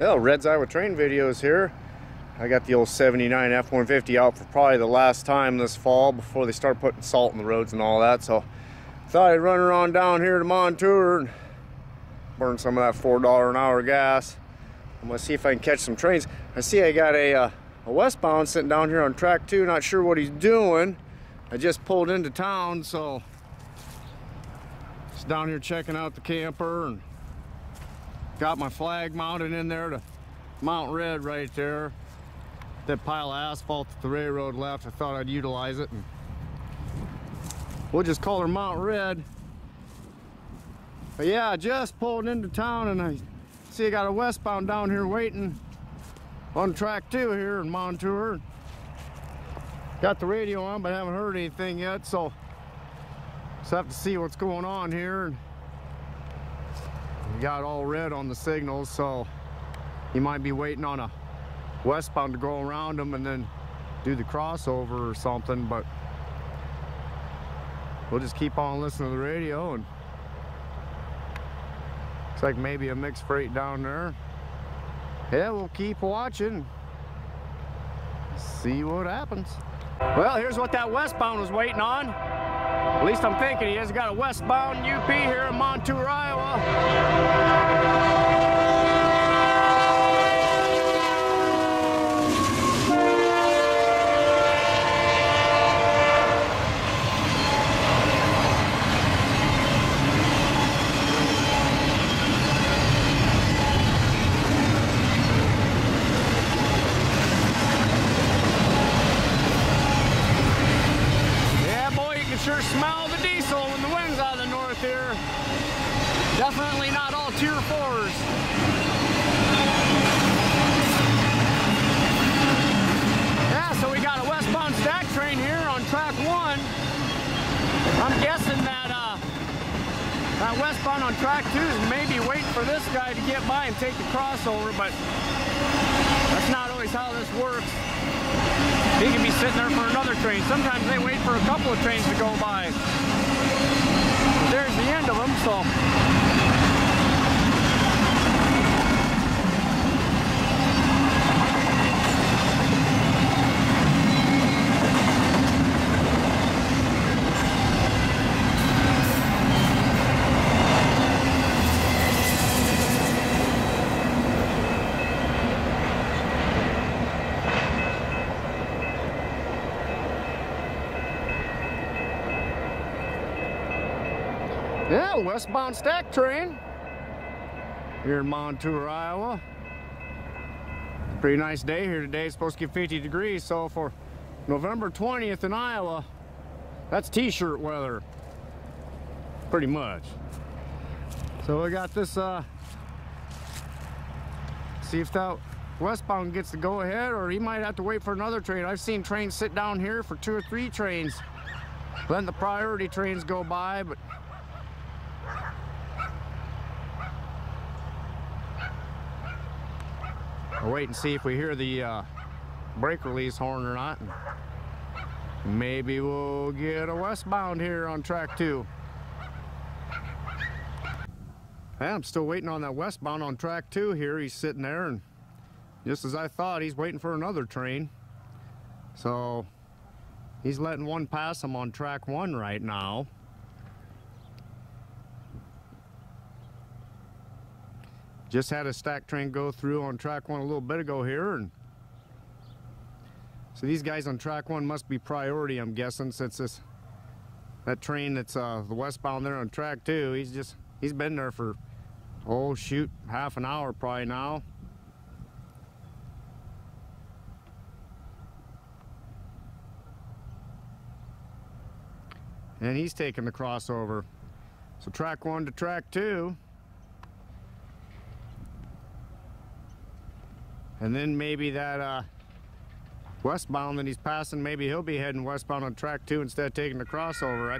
Well, Red's Iowa Train videos here. I got the old 79 F-150 out for probably the last time this fall before they start putting salt in the roads and all that. So thought I'd run around down here to Montour and burn some of that $4 an hour gas. I'm gonna see if I can catch some trains. I see I got a, uh, a westbound sitting down here on track two. Not sure what he's doing. I just pulled into town, so just down here checking out the camper and got my flag mounted in there to mount red right there. That pile of asphalt that the railroad left I thought I'd utilize it and we'll just call her Mount Red. But yeah I just pulled into town and I see I got a westbound down here waiting on track two here in Montour. Got the radio on but haven't heard anything yet so just have to see what's going on here got all red on the signals, so he might be waiting on a westbound to go around him and then do the crossover or something, but we'll just keep on listening to the radio and looks like maybe a mixed freight down there. Yeah, we'll keep watching. See what happens. Well, here's what that westbound was waiting on. At least I'm thinking he has got a westbound UP here in Montour, Iowa. Yeah, boy, you can sure smell the diesel when the wind's out of the north here. Definitely not all tier fours. Yeah, so we got a westbound stack train here on track one. I'm guessing that uh, that westbound on track two is maybe waiting for this guy to get by and take the crossover, but that's not always how this works. He can be sitting there for another train. Sometimes they wait for a couple of trains to go by. There's the end of them, so. Yeah, westbound stack train here in Montour, Iowa. Pretty nice day here today. It's supposed to get 50 degrees, so for November 20th in Iowa, that's t-shirt weather, pretty much. So we got this, uh, see if that westbound gets to go ahead or he might have to wait for another train. I've seen trains sit down here for two or three trains, letting the priority trains go by, but We'll wait and see if we hear the uh, brake release horn or not. Maybe we'll get a westbound here on track two. I'm still waiting on that westbound on track two here. He's sitting there and just as I thought, he's waiting for another train. So he's letting one pass him on track one right now. Just had a stack train go through on track one a little bit ago here. and So these guys on track one must be priority, I'm guessing, since this that train that's uh, the westbound there on track two, he's just, he's been there for, oh shoot, half an hour probably now. And he's taking the crossover. So track one to track two. And then maybe that uh, westbound that he's passing, maybe he'll be heading westbound on track two instead of taking the crossover.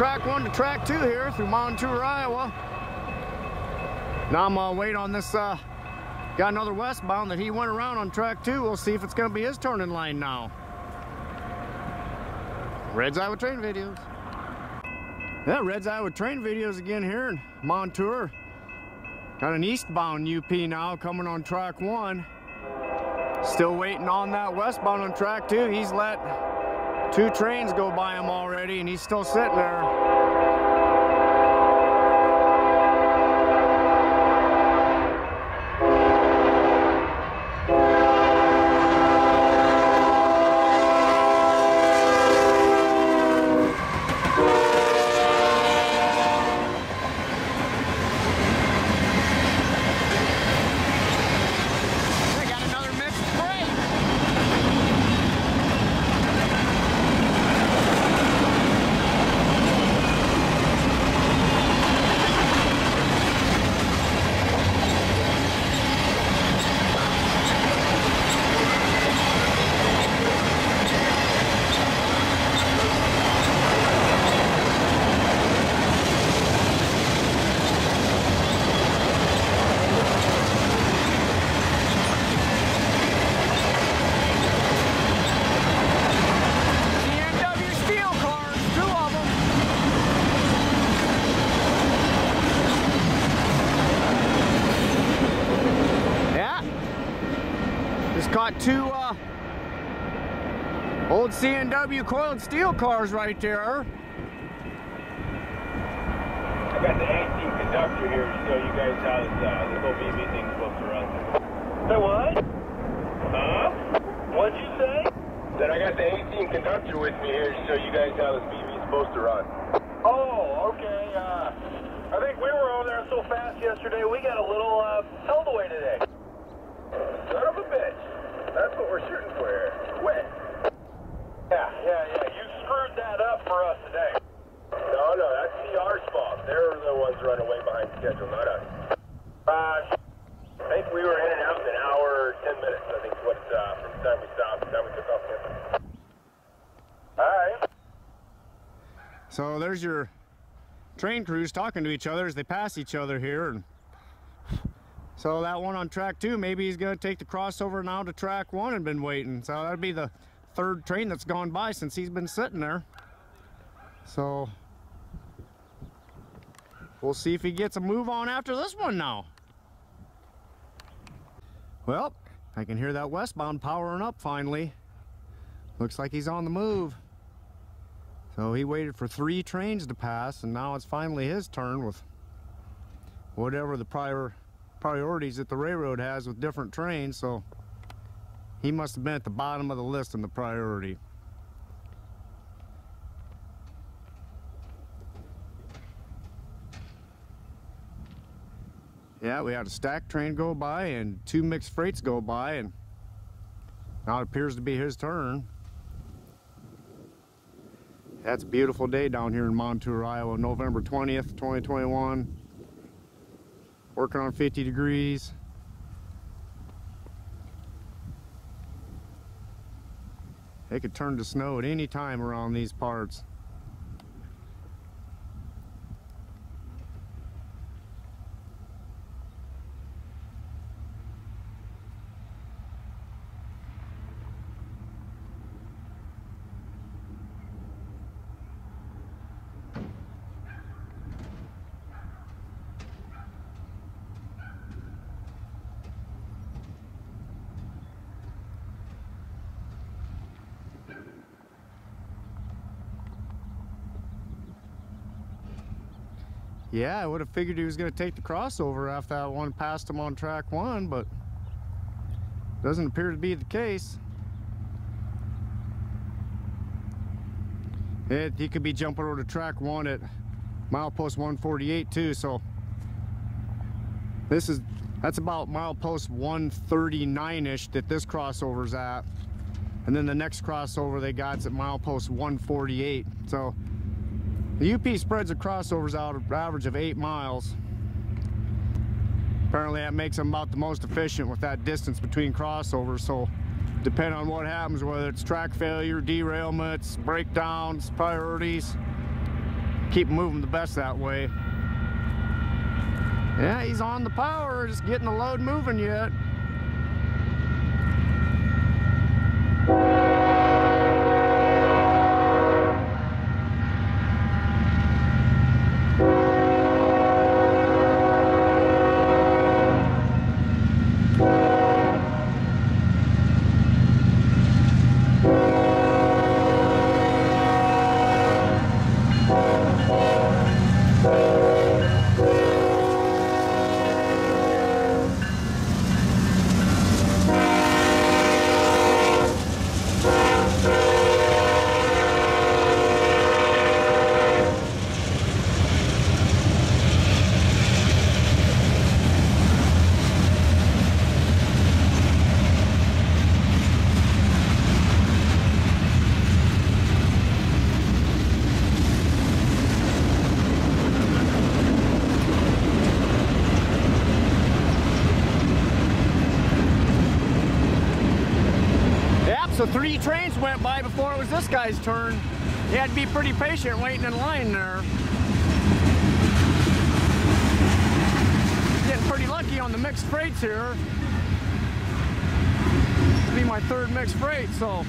Track one to track two here through Montour, Iowa. Now I'm gonna wait on this, uh, got another westbound that he went around on track two. We'll see if it's gonna be his turning line now. Red's Iowa Train Videos. Yeah, Red's Iowa Train Videos again here in Montour. Got an eastbound UP now coming on track one. Still waiting on that westbound on track two. He's let two trains go by him already and he's still sitting there. Two uh, old C&W coiled steel cars right there. I got the 18 conductor here to show you guys how this, uh, little BB thing's supposed to run. Say what? Huh? What'd you say? That I got the 18 conductor with me here to show you guys how this BB's supposed to run. Oh, okay. Uh, I think we were over there so fast yesterday, we got a little uh, held away today. Son of a bitch. That's what we're shooting for here. Wet. Yeah, yeah, yeah. You screwed that up for us today. No, no, that's CR's fault. They're the ones running way behind schedule, not us. Uh, I think we were in and out in an hour, 10 minutes, I think, what, uh, from the time we stopped, the time we took off campus. All right. So there's your train crews talking to each other as they pass each other here. So that one on track two, maybe he's going to take the crossover now to track one and been waiting. So that'd be the third train that's gone by since he's been sitting there. So we'll see if he gets a move on after this one now. Well, I can hear that westbound powering up finally. Looks like he's on the move. So he waited for three trains to pass and now it's finally his turn with whatever the prior priorities that the railroad has with different trains, so he must have been at the bottom of the list in the priority. Yeah, we had a stack train go by and two mixed freights go by and now it appears to be his turn. That's a beautiful day down here in Montour, Iowa, November 20th, 2021 working on 50 degrees. It could turn to snow at any time around these parts. Yeah, I would have figured he was going to take the crossover after that one passed him on track one, but doesn't appear to be the case. It, he could be jumping over to track one at milepost 148 too, so this is that's about milepost 139-ish that this crossover's at. And then the next crossover they got is at milepost 148. So the UP spreads the crossovers out an average of eight miles. Apparently that makes them about the most efficient with that distance between crossovers. So depending on what happens, whether it's track failure, derailments, breakdowns, priorities. Keep moving the best that way. Yeah, he's on the power, just getting the load moving yet. So three trains went by before it was this guy's turn. He had to be pretty patient waiting in line there. Getting pretty lucky on the mixed freights here. This be my third mixed freight, so.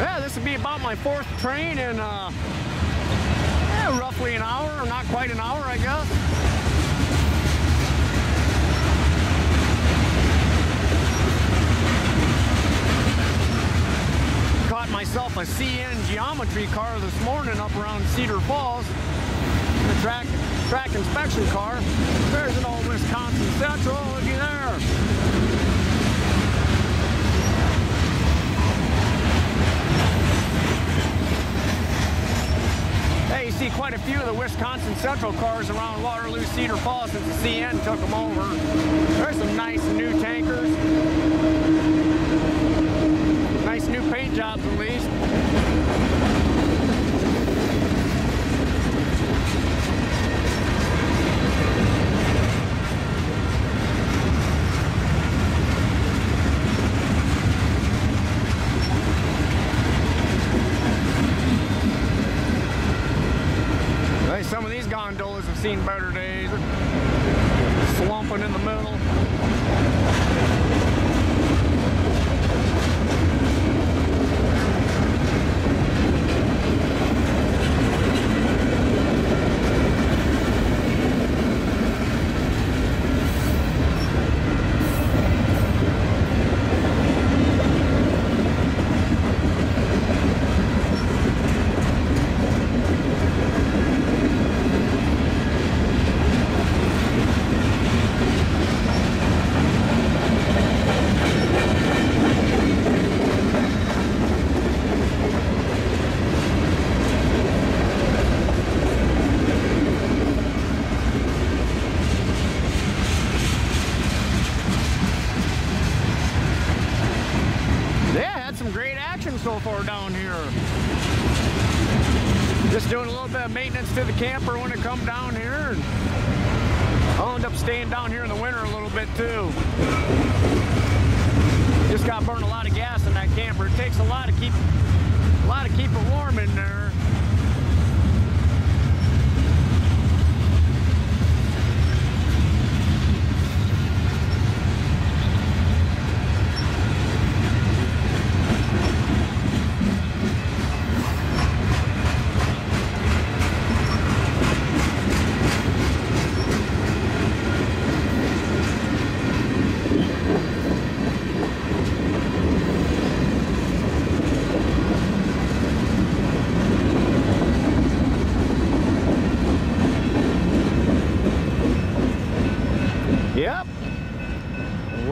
Yeah, this would be about my fourth train in uh, yeah, roughly an hour, or not quite an hour, I guess. Caught myself a CN geometry car this morning up around Cedar Falls. The track track inspection car. There's an old Wisconsin Central, looky there. Hey, you see quite a few of the Wisconsin Central cars around Waterloo Cedar Falls since the CN took them over. There's some nice new tankers. Nice new paint jobs at least. Hey, some of these gondolas have seen better days. They're slumping in the middle. Yeah, had some great action so far down here. Just doing a little bit of maintenance to the camper when it come down here. And I'll end up staying down here in the winter a little bit too. Just got to burn a lot of gas in that camper. It takes a lot to keep a lot to keep it warm in there.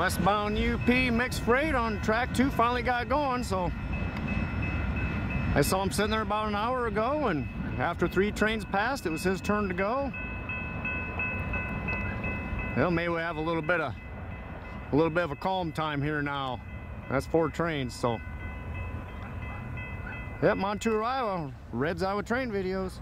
Westbound UP mixed freight on track two finally got going, so I saw him sitting there about an hour ago, and after three trains passed, it was his turn to go. Well, maybe we have a little bit of a little bit of a calm time here now. That's four trains, so. Yep, Montour, Iowa, Reds Iowa train videos.